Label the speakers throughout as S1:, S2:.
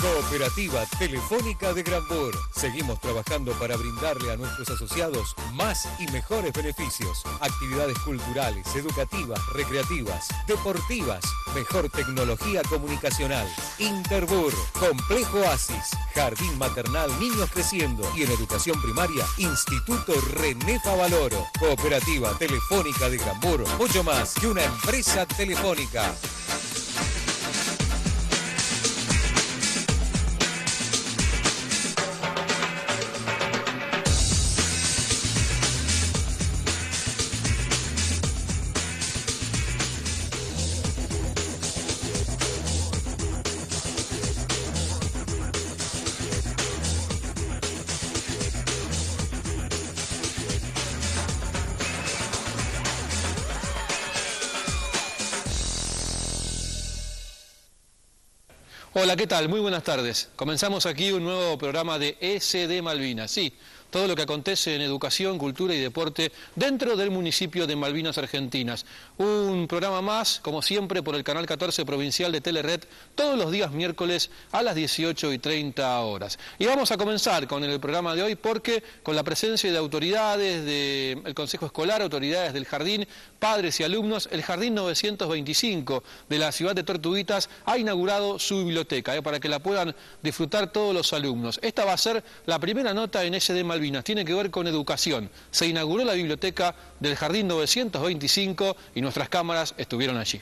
S1: Cooperativa Telefónica de Granbur. Seguimos trabajando para brindarle a nuestros asociados más y mejores beneficios. Actividades culturales, educativas, recreativas, deportivas, mejor tecnología comunicacional. Interbur, Complejo Oasis, Jardín Maternal Niños Creciendo y en Educación Primaria, Instituto René Favaloro. Cooperativa Telefónica de Granbur, mucho más que una empresa telefónica.
S2: Hola, ¿qué tal? Muy buenas tardes. Comenzamos aquí un nuevo programa de SD Malvinas. Sí, todo lo que acontece en educación, cultura y deporte dentro del municipio de Malvinas Argentinas. Un programa más, como siempre, por el canal 14 provincial de Telered, todos los días miércoles a las 18 y 30 horas. Y vamos a comenzar con el programa de hoy porque con la presencia de autoridades del Consejo Escolar, autoridades del jardín, padres y alumnos, el Jardín 925 de la ciudad de Tortuguitas ha inaugurado su biblioteca eh, para que la puedan disfrutar todos los alumnos. Esta va a ser la primera nota en SD Malvinas, tiene que ver con educación. Se inauguró la biblioteca del Jardín 925 y nuestras cámaras estuvieron allí.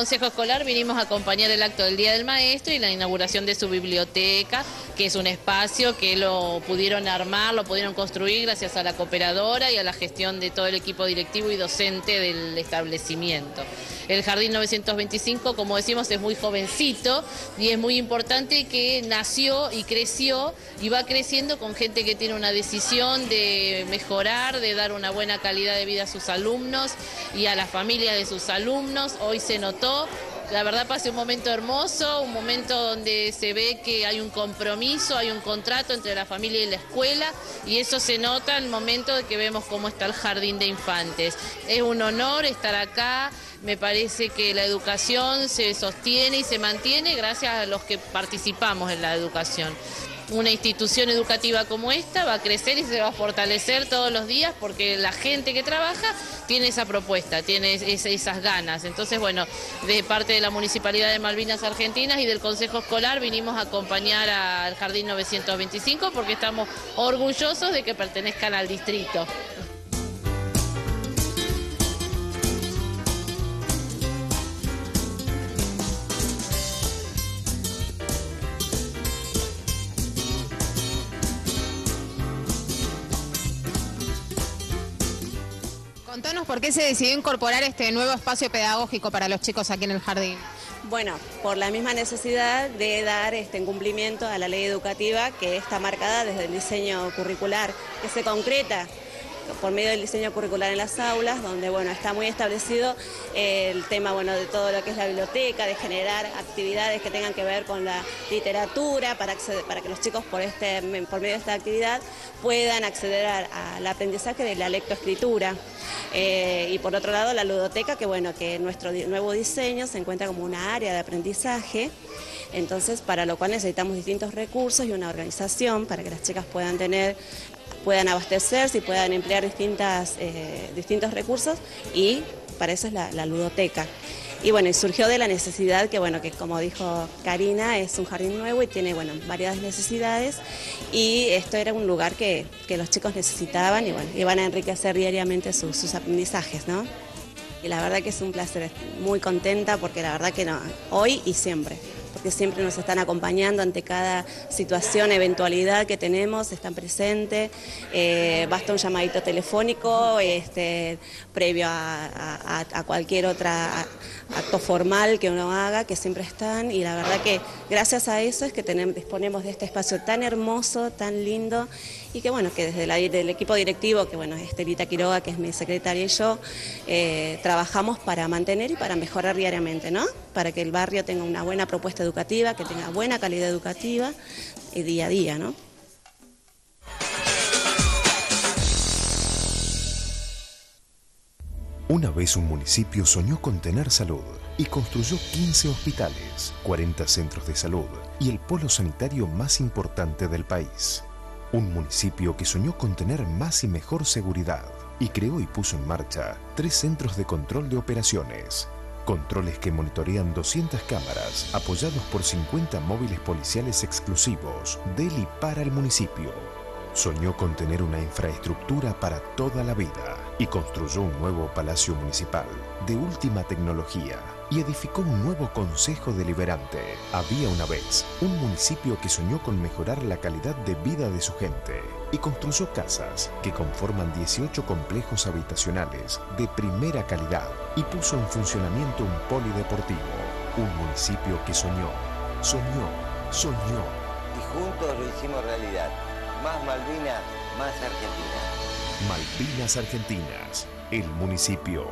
S3: Consejo Escolar vinimos a acompañar el acto del Día del Maestro y la inauguración de su biblioteca, que es un espacio que lo pudieron armar, lo pudieron construir gracias a la cooperadora y a la gestión de todo el equipo directivo y docente del establecimiento. El Jardín 925, como decimos, es muy jovencito y es muy importante que nació y creció y va creciendo con gente que tiene una decisión de mejorar, de dar una buena calidad de vida a sus alumnos y a las familias de sus alumnos. Hoy se notó la verdad pasé un momento hermoso, un momento donde se ve que hay un compromiso, hay un contrato entre la familia y la escuela y eso se nota en el momento de que vemos cómo está el jardín de infantes. Es un honor estar acá, me parece que la educación se sostiene y se mantiene gracias a los que participamos en la educación una institución educativa como esta va a crecer y se va a fortalecer todos los días porque la gente que trabaja tiene esa propuesta, tiene esas ganas. Entonces, bueno, de parte de la Municipalidad de Malvinas Argentinas y del Consejo Escolar vinimos a acompañar al Jardín 925 porque estamos orgullosos de que pertenezcan al distrito.
S4: Se decidió incorporar este nuevo espacio pedagógico para los chicos aquí en el jardín.
S5: Bueno, por la misma necesidad de dar este cumplimiento a la ley educativa que está marcada desde el diseño curricular, que se concreta por medio del diseño curricular en las aulas, donde bueno, está muy establecido el tema bueno, de todo lo que es la biblioteca, de generar actividades que tengan que ver con la literatura, para, para que los chicos por, este, por medio de esta actividad puedan acceder al aprendizaje de la lectoescritura. Eh, y por otro lado la ludoteca, que bueno, que nuestro nuevo diseño se encuentra como una área de aprendizaje, entonces para lo cual necesitamos distintos recursos y una organización para que las chicas puedan tener puedan abastecerse y puedan emplear distintas, eh, distintos recursos y para eso es la, ludoteca. Y bueno, surgió de la necesidad que, bueno, que como dijo Karina, es un jardín nuevo y tiene, bueno, varias necesidades y esto era un lugar que, los chicos necesitaban y, bueno, iban a enriquecer diariamente sus aprendizajes, ¿no? Y la verdad que es un placer, muy contenta porque la verdad que no, hoy y siempre. Porque siempre nos están acompañando ante cada situación, eventualidad que tenemos, están presentes. Eh, basta un llamadito telefónico este, previo a, a cualquier otra acto formal que uno haga, que siempre están, y la verdad que gracias a eso es que tenemos, disponemos de este espacio tan hermoso, tan lindo, y que bueno, que desde el equipo directivo, que bueno, Estelita Quiroga, que es mi secretaria y yo, eh, trabajamos para mantener y para mejorar diariamente, ¿no? Para que el barrio tenga una buena propuesta educativa, que tenga buena calidad educativa y día a día, ¿no?
S6: Una vez un municipio soñó con tener salud y construyó 15 hospitales, 40 centros de salud y el polo sanitario más importante del país. Un municipio que soñó con tener más y mejor seguridad y creó y puso en marcha tres centros de control de operaciones. Controles que monitorean 200 cámaras apoyados por 50 móviles policiales exclusivos del y para el municipio. Soñó con tener una infraestructura para toda la vida y construyó un nuevo palacio municipal de última tecnología y edificó un nuevo consejo deliberante. Había una vez un municipio que soñó con mejorar la calidad de vida de su gente y construyó casas que conforman 18 complejos habitacionales de primera calidad y puso en funcionamiento un polideportivo. Un municipio que soñó, soñó, soñó.
S7: Y juntos lo hicimos realidad. Más Malvinas, más Argentina.
S6: Malvinas Argentinas, el municipio,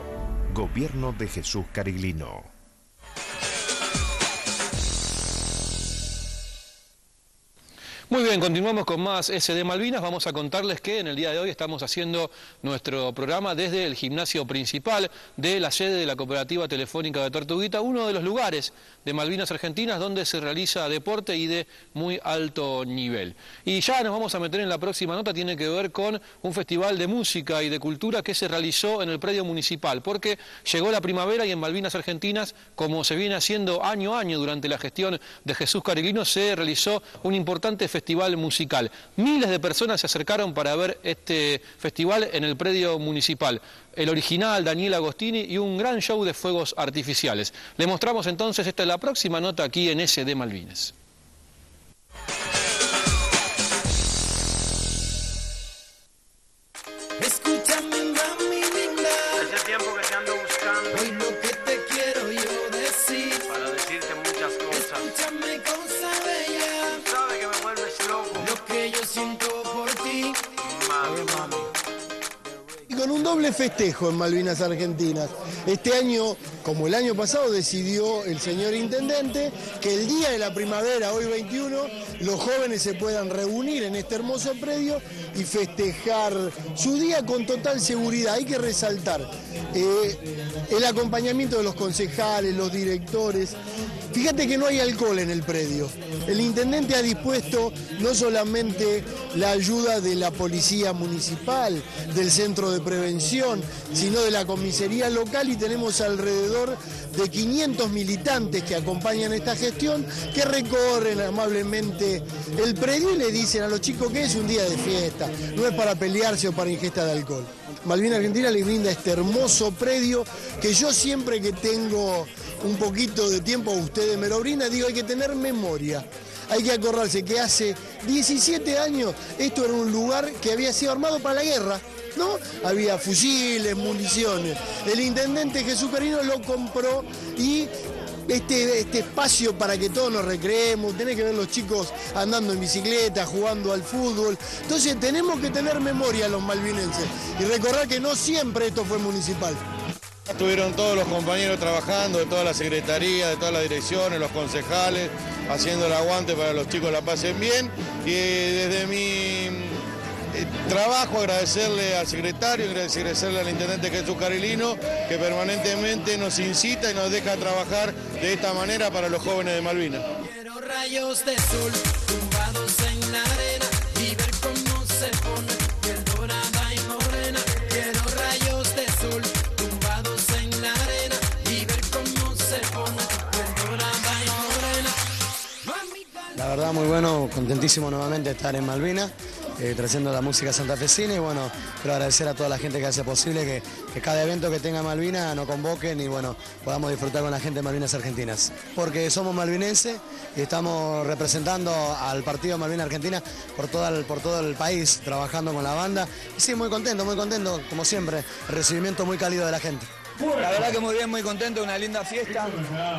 S6: gobierno de Jesús Cariglino.
S2: Muy bien, continuamos con más SD Malvinas. Vamos a contarles que en el día de hoy estamos haciendo nuestro programa desde el gimnasio principal de la sede de la Cooperativa Telefónica de Tortuguita, uno de los lugares de Malvinas Argentinas donde se realiza deporte y de muy alto nivel. Y ya nos vamos a meter en la próxima nota, tiene que ver con un festival de música y de cultura que se realizó en el predio municipal, porque llegó la primavera y en Malvinas Argentinas, como se viene haciendo año a año durante la gestión de Jesús Cariglino, se realizó un importante festival festival musical. Miles de personas se acercaron para ver este festival en el predio municipal. El original, Daniel Agostini, y un gran show de fuegos artificiales. Le mostramos entonces, esta es la próxima nota aquí en SD Malvines.
S8: un festejo en Malvinas Argentinas. Este año, como el año pasado, decidió el señor intendente que el día de la primavera, hoy 21, los jóvenes se puedan reunir en este hermoso predio y festejar su día con total seguridad. Hay que resaltar eh, el acompañamiento de los concejales, los directores. Fíjate que no hay alcohol en el predio. El intendente ha dispuesto no solamente la ayuda de la policía municipal, del centro de prevención, sino de la comisaría local y tenemos alrededor de 500 militantes que acompañan esta gestión, que recorren amablemente el predio y le dicen a los chicos que es un día de fiesta, no es para pelearse o para ingesta de alcohol. Malvina Argentina le brinda este hermoso predio que yo siempre que tengo un poquito de tiempo, ustedes me lo brindan, digo hay que tener memoria. Hay que acordarse que hace 17 años esto era un lugar que había sido armado para la guerra. ¿no? Había fusiles, municiones. El intendente Jesús Carino lo compró y este, este espacio para que todos nos recreemos, tenés que ver los chicos andando en bicicleta, jugando al fútbol. Entonces tenemos que tener memoria los malvinenses y recordar que no siempre esto fue municipal.
S9: Estuvieron todos los compañeros trabajando, de toda la secretaría, de todas las direcciones, los concejales, haciendo el aguante para que los chicos la pasen bien. Y desde mi eh, trabajo agradecerle al secretario, agradecerle al intendente Jesús Carilino, que permanentemente nos incita y nos deja trabajar de esta manera para los jóvenes de Malvinas.
S8: Muy bueno, contentísimo nuevamente estar en Malvinas
S10: eh, trayendo la música santafesina y bueno, quiero agradecer a toda la gente que hace posible que, cada evento que tenga Malvina nos convoquen y bueno, podamos disfrutar con la gente de Malvinas Argentinas. Porque somos malvinenses y estamos representando al partido Malvinas Argentina por, toda el, por todo el país, trabajando con la banda. Y sí, muy contento, muy contento, como siempre, recibimiento muy cálido de la gente.
S11: La verdad que muy bien, muy contento, una linda fiesta.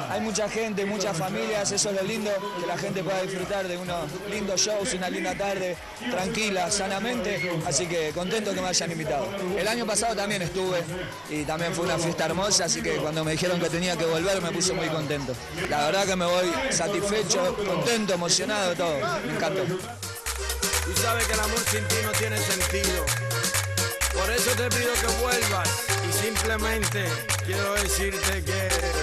S11: Hay mucha gente, muchas familias, eso es lo lindo, que la gente pueda disfrutar de unos lindos shows, una linda tarde, tranquila, sanamente. Así que contento que me hayan invitado. El año pasado también estuve y también fue una fiesta hermosa, así que cuando me dijeron que tenía que volver me puse muy contento. La verdad que me voy satisfecho, contento, emocionado, todo. Me encantó.
S12: Tú sabes que el amor sin ti no tiene sentido. Por eso te pido que vuelvas simplemente quiero decirte que...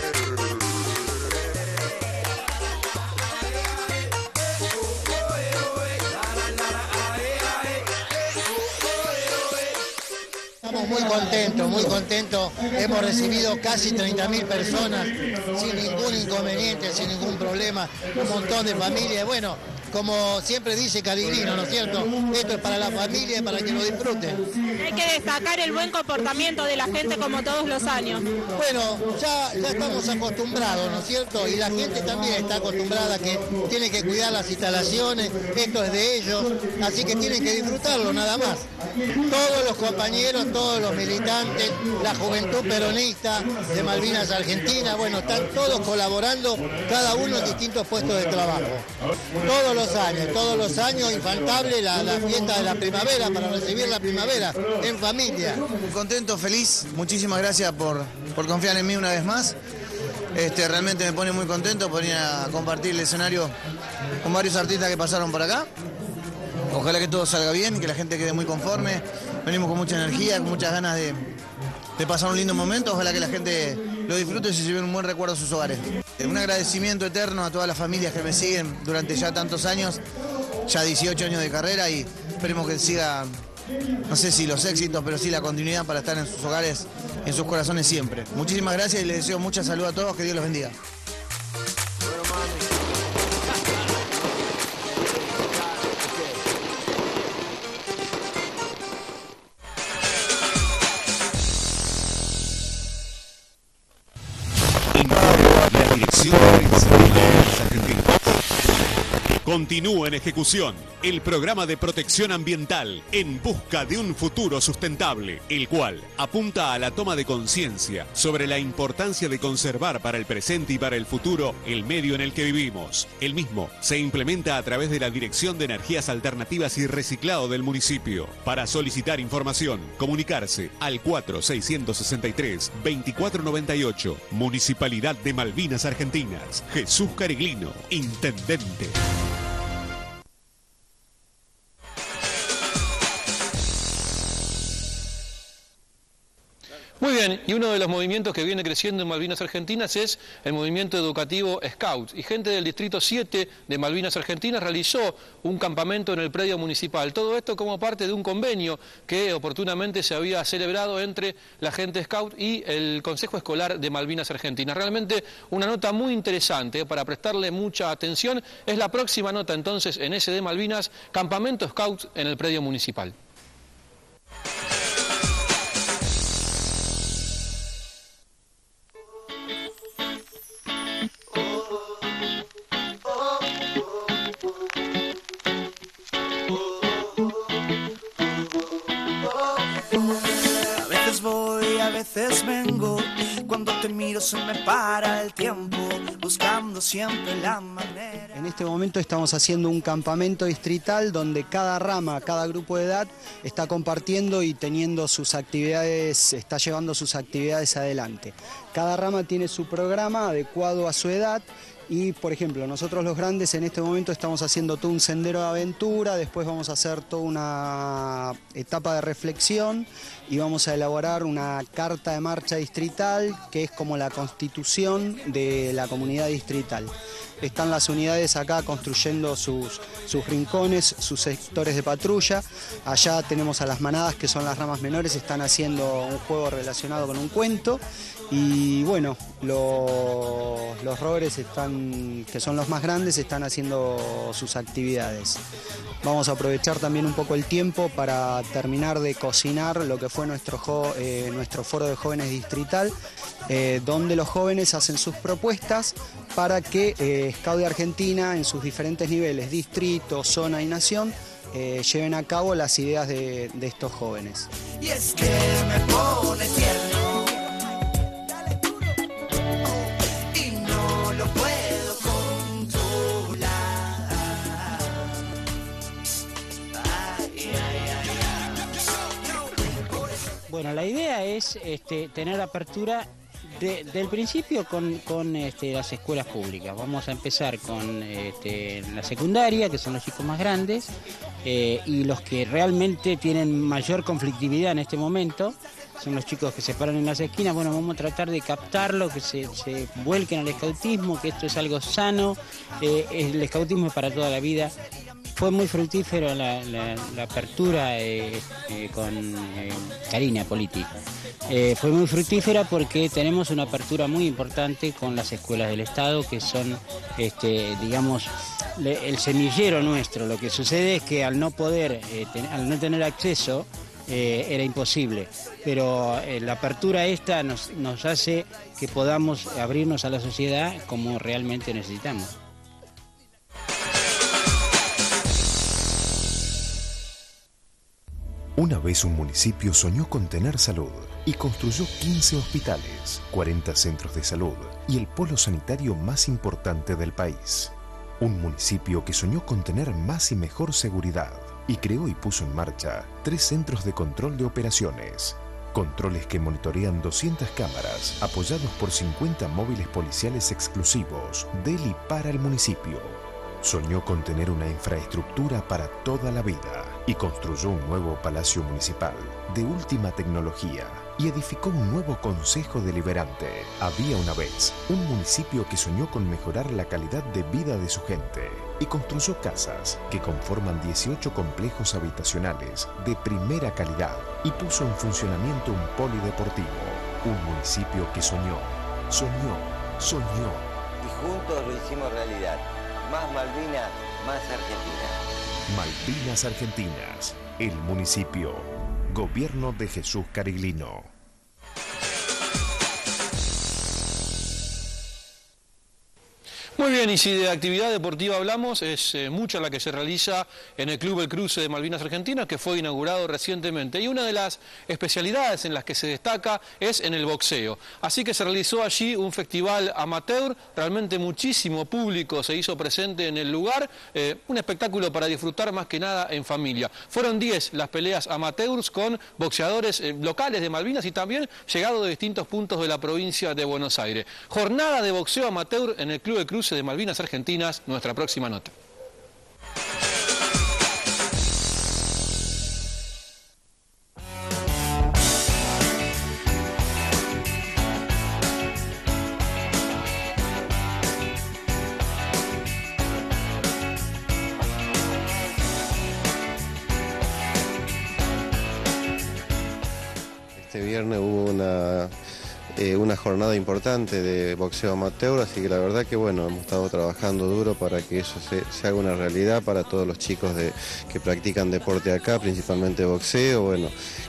S13: Estamos muy contentos, muy contentos. Hemos recibido casi 30.000 personas sin ningún inconveniente, sin ningún problema. Un montón de familias. Bueno, como siempre dice Caligrino, ¿no es cierto? Esto es para la familia y para que lo disfruten.
S14: Hay que destacar el buen comportamiento de la gente como todos los años.
S13: Bueno, ya, ya estamos acostumbrados, ¿no es cierto? Y la gente también está acostumbrada que tiene que cuidar las instalaciones, esto es de ellos, así que tienen que disfrutarlo nada más. Todos los compañeros, todos los militantes, la juventud peronista de Malvinas Argentina, bueno, están todos colaborando, cada uno en distintos puestos de trabajo. Todos los años, todos los años, infaltable la, fiesta de la primavera para recibir la primavera en familia.
S15: Contento, feliz, muchísimas gracias por, por confiar en mí una vez más. Este, realmente me pone muy contento por ir a compartir el escenario con varios artistas que pasaron por acá. Ojalá que todo salga bien que la gente quede muy conforme. Venimos con mucha energía, con muchas ganas de, de pasar un lindo momento. Ojalá que la gente lo disfrute y se lleve un buen recuerdo a sus hogares. Un agradecimiento eterno a todas las familias que me siguen durante ya tantos años, ya 18 años de carrera y esperemos que siga, no sé si los éxitos, pero sí la continuidad para estar en sus hogares, en sus corazones siempre. Muchísimas gracias y les deseo mucha salud a todos, que Dios los bendiga.
S16: Continúa en ejecución el programa de protección ambiental en busca de un futuro sustentable, el cual apunta a la toma de conciencia sobre la importancia de conservar para el presente y para el futuro el medio en el que vivimos. El mismo se implementa a través de la Dirección de Energías Alternativas y Reciclado del municipio. Para solicitar información, comunicarse al 4663-2498, Municipalidad de Malvinas Argentinas. Jesús Cariglino, Intendente.
S2: Y uno de los movimientos que viene creciendo en Malvinas Argentinas es el movimiento educativo Scouts. Y gente del Distrito 7 de Malvinas Argentinas realizó un campamento en el predio municipal. Todo esto como parte de un convenio que oportunamente se había celebrado entre la gente Scout y el Consejo Escolar de Malvinas Argentinas. Realmente una nota muy interesante para prestarle mucha atención. Es la próxima nota entonces en SD Malvinas, campamento Scouts en el predio municipal.
S17: Siempre la manera.
S18: En este momento estamos haciendo un campamento distrital donde cada rama, cada grupo de edad está compartiendo y teniendo sus actividades, está llevando sus actividades adelante. Cada rama tiene su programa adecuado a su edad y, por ejemplo, nosotros los grandes en este momento estamos haciendo todo un sendero de aventura, después vamos a hacer toda una etapa de reflexión y vamos a elaborar una carta de marcha distrital que es como la constitución de la comunidad distrital. Están las unidades acá construyendo sus, sus rincones, sus sectores de patrulla. Allá tenemos a las manadas, que son las ramas menores, están haciendo un juego relacionado con un cuento. Y bueno, los, los rovers están que son los más grandes, están haciendo sus actividades. Vamos a aprovechar también un poco el tiempo para terminar de cocinar lo que fue nuestro, eh, nuestro foro de jóvenes distrital, eh, donde los jóvenes hacen sus propuestas para que eh, Scout de Argentina en sus diferentes niveles, distrito, zona y nación, lleven a cabo las ideas de, de estos jóvenes.
S17: Y es que me pone
S19: Bueno, la idea es este, tener apertura de- del principio con, con, este, las escuelas públicas. Vamos a empezar con este, la secundaria, que son los chicos más grandes, eh, y los que realmente tienen mayor conflictividad en este momento. Son los chicos que se paran en las esquinas. Bueno, vamos a tratar de captarlo, que se, se vuelquen al escautismo, que esto es algo sano. Eh, el escautismo es para toda la vida. Fue muy fructífero la, apertura eh, eh, con Karina Politi. Fue muy fructífera porque tenemos una apertura muy importante con las escuelas del Estado, que son, este, digamos, el semillero nuestro. Lo que sucede es que al no poder, al no tener acceso, eh, era imposible. Pero eh, la apertura esta nos, nos hace que podamos abrirnos a la sociedad como realmente necesitamos.
S6: Una vez un municipio soñó con tener salud y construyó 15 hospitales, 40 centros de salud y el polo sanitario más importante del país. Un municipio que soñó con tener más y mejor seguridad y creó y puso en marcha tres centros de control de operaciones. Controles que monitorean 200 cámaras apoyados por 50 móviles policiales exclusivos del y para el municipio. Soñó con tener una infraestructura para toda la vida y construyó un nuevo palacio municipal de última tecnología y edificó un nuevo consejo deliberante. Había una vez un municipio que soñó con mejorar la calidad de vida de su gente y construyó casas que conforman 18 complejos habitacionales de primera calidad y puso en funcionamiento un polideportivo. Un municipio que soñó, soñó, soñó
S7: Y juntos lo hicimos realidad. Más Malvinas, más Argentina.
S6: Malvinas Argentinas, el municipio. Gobierno de Jesús Cariglino.
S2: Muy bien, y si de actividad deportiva hablamos, es eh, mucha la que se realiza en el Club El Cruce de Malvinas Argentinas, que fue inaugurado recientemente. Y una de las especialidades en las que se destaca es en el boxeo. Así que se realizó allí un festival amateur, realmente muchísimo público se hizo presente en el lugar, eh, un espectáculo para disfrutar más que nada en familia. Fueron 10 las peleas amateurs con boxeadores eh, locales de Malvinas y también llegados de distintos puntos de la provincia de Buenos Aires. Jornada de boxeo amateur en el Club El Cruce de Malvinas Argentinas, nuestra próxima nota.
S20: Jornada importante de boxeo amateur, así que la verdad que bueno, hemos estado trabajando duro para que eso se, haga una realidad para todos los chicos de- que practican deporte acá, principalmente boxeo, bueno,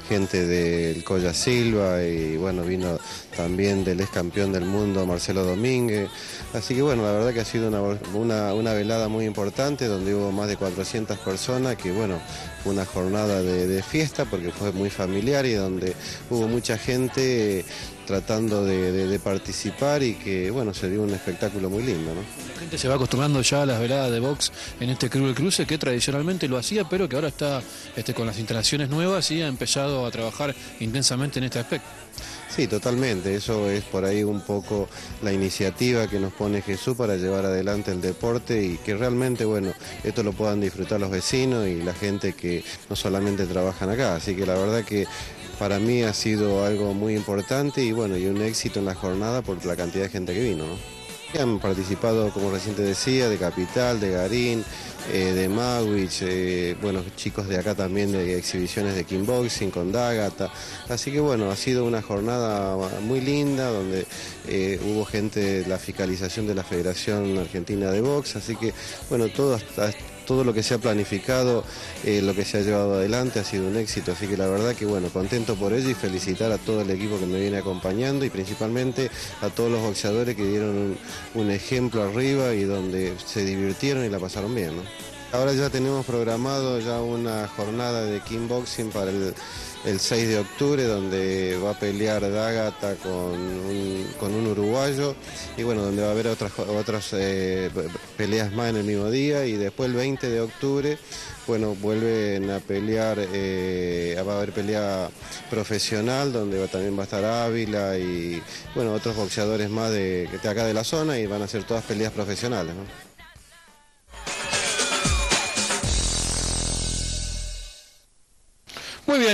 S20: gente del Colla Silva y bueno, vino también del ex campeón del mundo Marcelo Domínguez, así que bueno, la verdad que ha sido una, una, velada muy importante donde hubo más de 400 personas, que bueno, fue una jornada de, fiesta porque fue muy familiar y donde hubo mucha gente tratando de, de- de participar y que bueno, se dio un espectáculo muy lindo, ¿no?
S2: La gente se va acostumbrando ya a las veladas de box en este Club Cruce, que tradicionalmente lo hacía, pero que ahora está este, con las instalaciones nuevas y ha empezado a trabajar intensamente en este aspecto.
S20: Sí, totalmente. Eso es por ahí un poco la iniciativa que nos pone Jesús para llevar adelante el deporte y que realmente, bueno, esto lo puedan disfrutar los vecinos y la gente que no solamente trabajan acá. Así que la verdad que para mí ha sido algo muy importante y bueno, y un éxito en la jornada por la cantidad de gente que vino, ¿no? Han participado, como recién te decía, de Capital, de Garín, eh, de Magwich, eh, bueno, chicos de acá también de exhibiciones de kickboxing con Dagata. Así que bueno, ha sido una jornada muy linda donde eh, hubo gente la fiscalización de la Federación Argentina de Box, así que bueno, todo hasta todo lo que se ha planificado, eh, lo que se ha llevado adelante ha sido un éxito, así que la verdad que bueno, contento por ello y felicitar a todo el equipo que me viene acompañando y principalmente a todos los boxeadores que dieron un, ejemplo arriba y donde se divirtieron y la pasaron bien. ¿no? Ahora ya tenemos programado ya una jornada de kickboxing para el, el 6 de octubre donde va a pelear Dagata con un, con un uruguayo y bueno, donde va a haber otras, otras eh, peleas más en el mismo día y después el 20 de octubre bueno, vuelven a pelear, eh, va a haber pelea profesional donde también va a estar Ávila y bueno, otros boxeadores más de, de acá de la zona y van a ser todas peleas profesionales.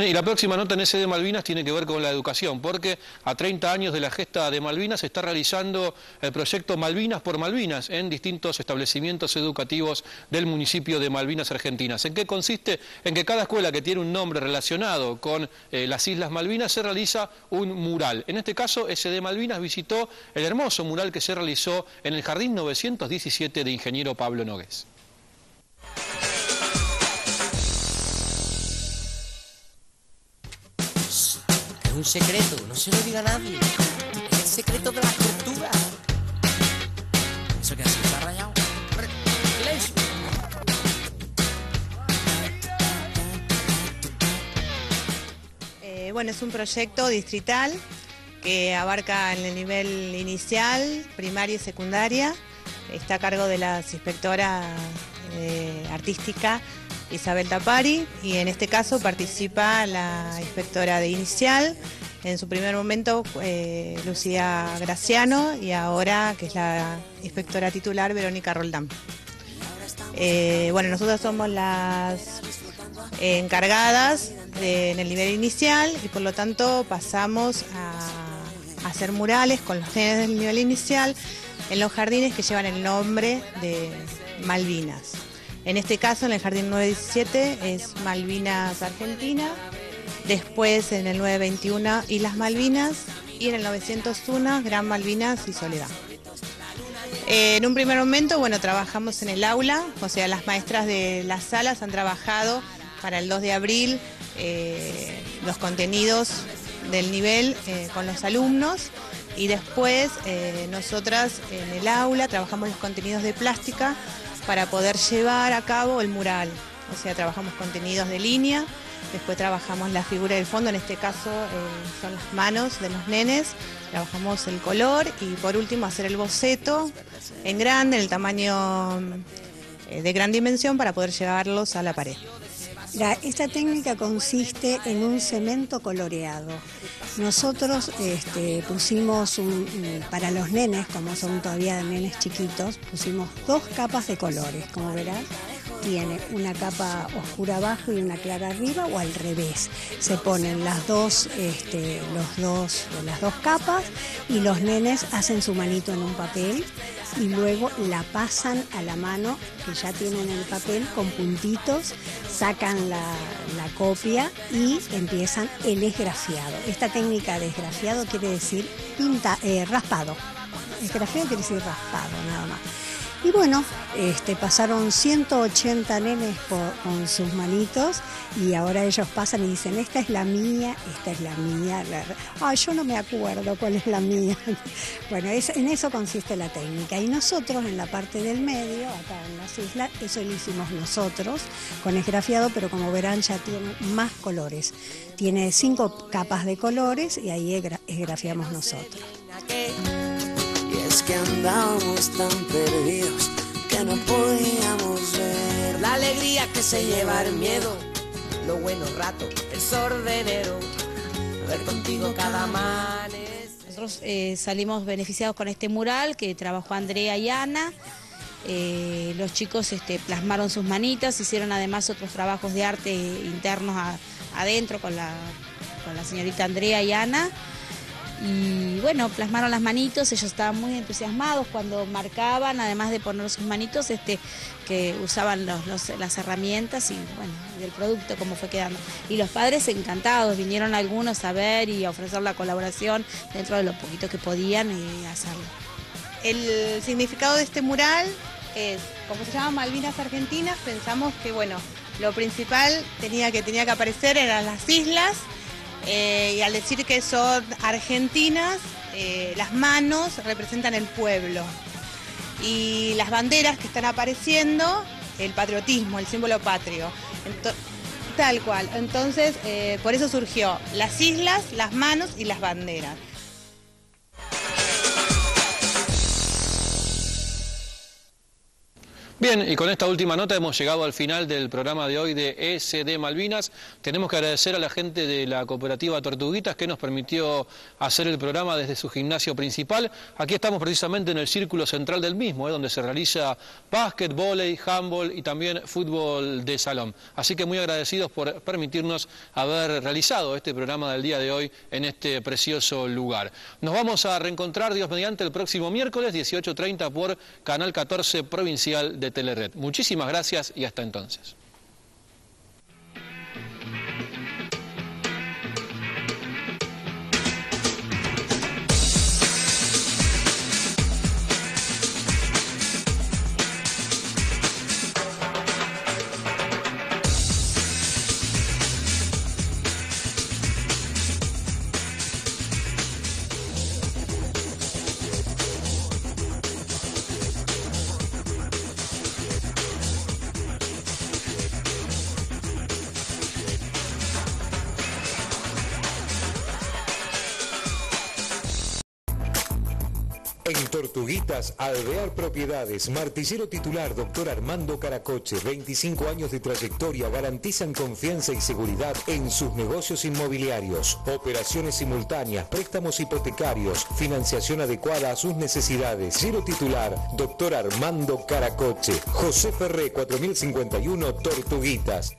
S2: Y la próxima nota en ese de Malvinas tiene que ver con la educación, porque a 30 años de la gesta de Malvinas se está realizando el proyecto Malvinas por Malvinas en distintos establecimientos educativos del municipio de Malvinas Argentinas. ¿En qué consiste? En que cada escuela que tiene un nombre relacionado con eh, las Islas Malvinas se realiza un mural. En este caso, SD Malvinas visitó el hermoso mural que se realizó en el Jardín 917 de Ingeniero Pablo Nogués.
S21: Es un secreto, no se lo diga a nadie. El secreto de la tortuga. ¿Eso que así está rayado?
S22: Eh, bueno, es un proyecto distrital que abarca en el nivel inicial, primaria y secundaria. Está a cargo de la inspectora eh, artística Isabel Tapari y en este caso participa la inspectora de inicial, en su primer momento eh, Lucía Graciano y ahora que es la inspectora titular Verónica Roldán. Eh, bueno, nosotros somos las encargadas en el nivel inicial y por lo tanto pasamos a, hacer murales con los nenes del nivel inicial en los jardines que llevan el nombre de Malvinas. En este caso, en el jardín 917 es Malvinas Argentina, después en el 921 Islas Malvinas. Y en el 901 Gran Malvinas y Soledad. Eh, en un primer momento, bueno, trabajamos en el aula, o sea, las maestras de las salas han trabajado para el 2 de abril eh, los contenidos del nivel eh, con los alumnos. Y después nosotras en el aula trabajamos los contenidos de plástica para poder llevar a cabo el mural. O sea, trabajamos contenidos de línea, después trabajamos la figura del fondo, en este caso eh, son las manos de los nenes, trabajamos el color y por último hacer el boceto en grande, en el tamaño eh, de gran dimensión para poder llevarlos a la pared.
S23: Esta técnica consiste en un cemento coloreado. Nosotros este, pusimos un- para los nenes, como son todavía nenes chiquitos, pusimos dos capas de colores, como verás. Tiene una capa oscura abajo y una clara arriba o al revés. Se ponen las dos, este, los dos, las dos capas y los nenes hacen su manito en un papel y luego la pasan a la mano que ya tienen el papel con puntitos, sacan la, la copia y empiezan el esgrafiado. Esta técnica de esgrafiado quiere decir pinta, eh, raspado. Esgrafiado quiere decir raspado, nada más. Y bueno, este, pasaron 180 nenes con sus manitos y ahora ellos pasan y dicen, esta es la mía, esta es la mía. Ay, yo no me acuerdo cuál es la mía. Bueno, es- en eso consiste la técnica. Y nosotros en la parte del medio, acá en las islas, eso lo hicimos nosotros con esgrafiado, pero como verán ya tiene más colores. Tiene cinco capas de colores y ahí esgra- esgrafiamos nosotros.
S21: Que andábamos tan perdidos que no podíamos ver la alegría que se lleva el miedo, los buenos ratos, el sordenero, ver contigo cada amanecer.
S24: Nosotros eh, salimos beneficiados con este mural que trabajó Andrea y Ana. Eh, los chicos este, plasmaron sus manitas, hicieron además otros trabajos de arte internos a- adentro con la, con la señorita Andrea y Ana. Y bueno, plasmaron las manitos, ellos estaban muy entusiasmados cuando marcaban, además de poner sus manitos, este, que usaban los- las herramientas y bueno, y el producto cómo fue quedando. Y los padres encantados, vinieron algunos a ver y a ofrecer la colaboración dentro de lo poquito que podían y hacerlo.
S22: El significado de este mural es, como se llama Malvinas Argentinas, pensamos que bueno, lo principal tenía que, tenía que aparecer eran las islas, eh, y al decir que son argentinas, eh, las manos representan el pueblo. Y las banderas que están apareciendo, el patriotismo, el símbolo patrio. Tal cual. Entonces, eh, por eso surgió las islas, las manos y las banderas.
S2: Bien, y con esta última nota hemos llegado al final del programa de hoy de SD Malvinas. Tenemos que agradecer a la gente de la cooperativa Tortuguitas que nos permitió hacer el programa desde su gimnasio principal. Aquí estamos precisamente en el círculo central del mismo, ¿eh? donde se realiza básquet, vóley, handball y también fútbol de salón. Así que muy agradecidos por permitirnos haber realizado este programa del día de hoy en este precioso lugar. Nos vamos a reencontrar, Dios mediante, el próximo miércoles 18.30 por Canal 14 Provincial de Telered. Muchísimas gracias y hasta entonces.
S1: Tortuguitas, Alvear Propiedades, martillero titular Dr. Armando Caracoche, 25 años de trayectoria garantizan confianza y seguridad en sus negocios inmobiliarios. Operaciones simultáneas, préstamos hipotecarios, financiación adecuada a sus necesidades. Giro titular Dr. Armando Caracoche, José Ferré, 4051 Tortuguitas.